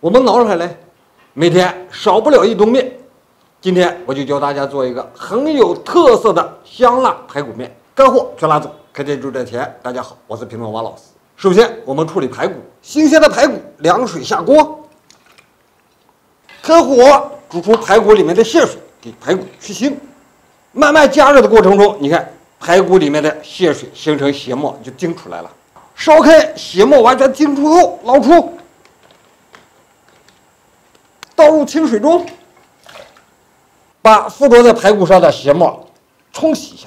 我们闹出来嘞，每天少不了一顿面。今天我就教大家做一个很有特色的香辣排骨面，干货全拿走，开店就赚钱。大家好，我是评论王老师。首先，我们处理排骨，新鲜的排骨凉水下锅，开火煮出排骨里面的血水，给排骨去腥。慢慢加热的过程中，你看排骨里面的血水形成血沫就滴出来了。烧开，血沫完全滴出后，捞出。倒入清水中，把附着在排骨上的血沫冲洗一下，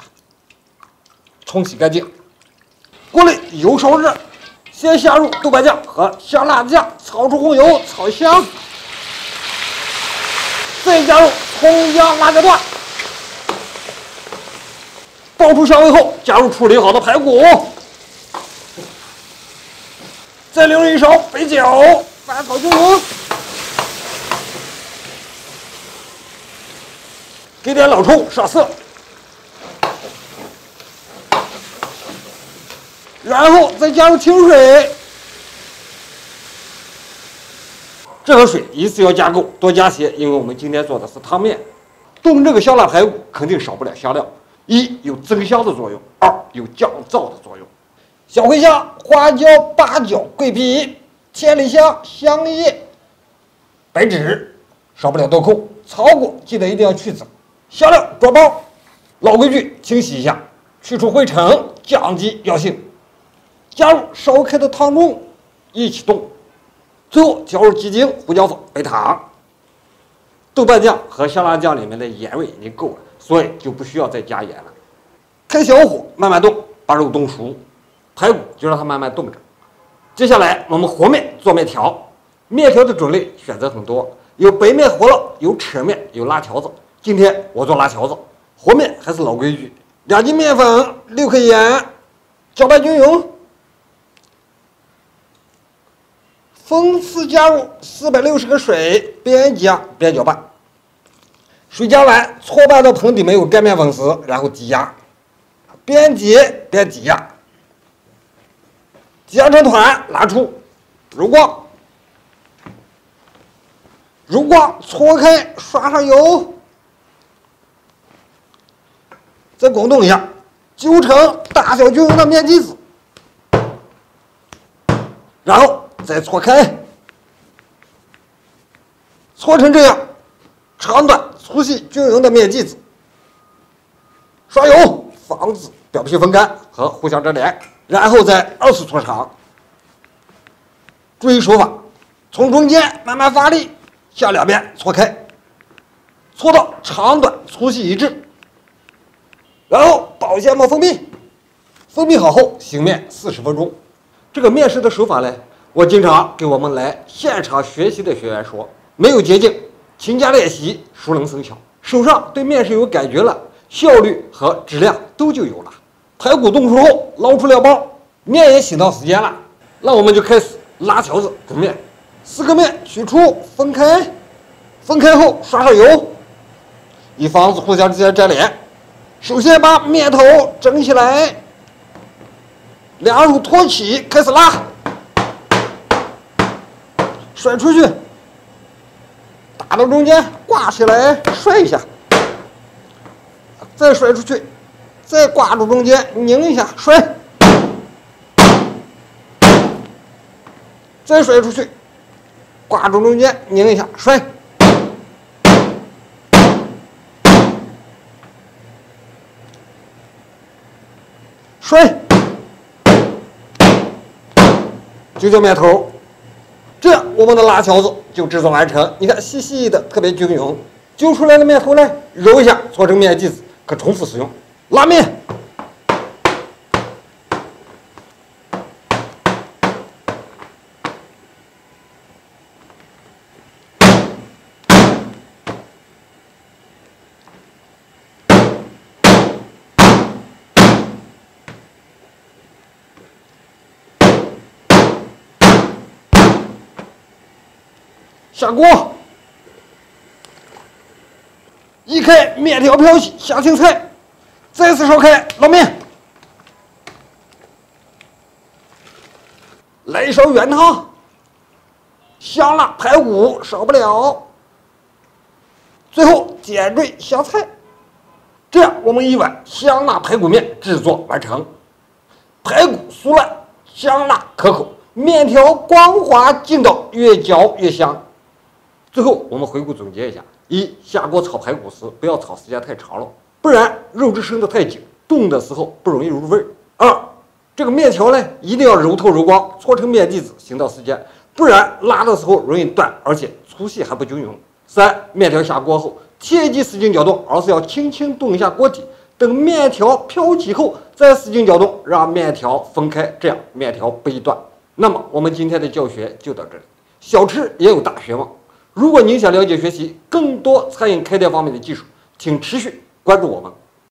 冲洗干净。锅里油烧热，先下入豆瓣酱和香辣酱，炒出红油，炒香。再加入葱姜辣椒段，爆出香味后，加入处理好的排骨，再淋入一勺白酒，翻炒均匀。给点老抽上色，然后再加入清水。这个水一次要加够，多加些，因为我们今天做的是汤面。炖这个香辣排骨肯定少不了香料，一有增香的作用，二有降燥的作用。小茴香、花椒、八角、桂皮、千里香、香叶、白芷，少不了豆蔻。炒过记得一定要去籽。香料抓包，老规矩，清洗一下，去除灰尘，降低药性。加入烧开的汤中，一起炖。最后加入鸡精、胡椒粉、白糖。豆瓣酱和香辣酱里面的盐味已经够了，所以就不需要再加盐了。开小火慢慢炖，把肉炖熟，排骨就让它慢慢炖着。接下来我们和面做面条，面条的种类选择很多，有白面饸饹，有扯面，有拉条子。今天我做辣条子，和面还是老规矩，两斤面粉，六克盐，搅拌均匀。分次加入四百六十克水，边加边搅拌。水加完，搓拌到盆底没有干面粉时，然后挤压，边挤边挤压，挤压成团，拿出，揉光，揉光，搓开，刷上油。再滚动一下，揪成大小均匀的面剂子，然后再搓开，搓成这样长短粗细均匀的面剂子。刷油，防止表皮风干和互相粘连，然后再二次搓长。注意手法，从中间慢慢发力，向两边搓开，搓到长短粗细一致。然后保鲜膜封闭，封闭好后醒面四十分钟。这个面食的手法呢，我经常给我们来现场学习的学员说：没有捷径，勤加练习，熟能生巧。手上对面食有感觉了，效率和质量都就有了。排骨冻熟后捞出料包，面也醒到时间了，那我们就开始拉条子煮面。四个面取出分开，分开后刷上油，以防止互相之间粘连。首先把面头整起来，两手托起，开始拉，甩出去，打到中间，挂起来，甩一下，再甩出去，再挂住中间，拧一下，甩，再甩出去，挂住中间，拧一下，甩。摔，揪揪面头，这样我们的拉条子就制作完成。你看，细细的，特别均匀。揪出来的面头呢，揉一下，搓成面剂子，可重复使用。拉面。下锅，一开面条飘起，下青菜，再次烧开捞面，来一勺原汤，香辣排骨少不了。最后点缀香菜，这样我们一碗香辣排骨面制作完成。排骨酥烂，香辣可口，面条光滑劲道，越嚼越香。最后我们回顾总结一下：一下锅炒排骨时不要炒时间太长了，不然肉质生得太紧，冻的时候不容易入味儿。二这个面条呢，一定要揉透揉光，搓成面粒子行到时间，不然拉的时候容易断，而且粗细还不均匀。三面条下锅后，切忌使劲搅动，而是要轻轻动一下锅底。等面条飘起后，再使劲搅动，让面条分开，这样面条不易断。那么我们今天的教学就到这里。小吃也有大学问，如果您想了解学习更多餐饮开店方面的技术，请持续关注我们。